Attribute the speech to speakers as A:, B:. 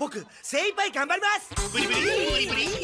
A: 僕精一杯頑張ります。
B: ブリブリブリブリ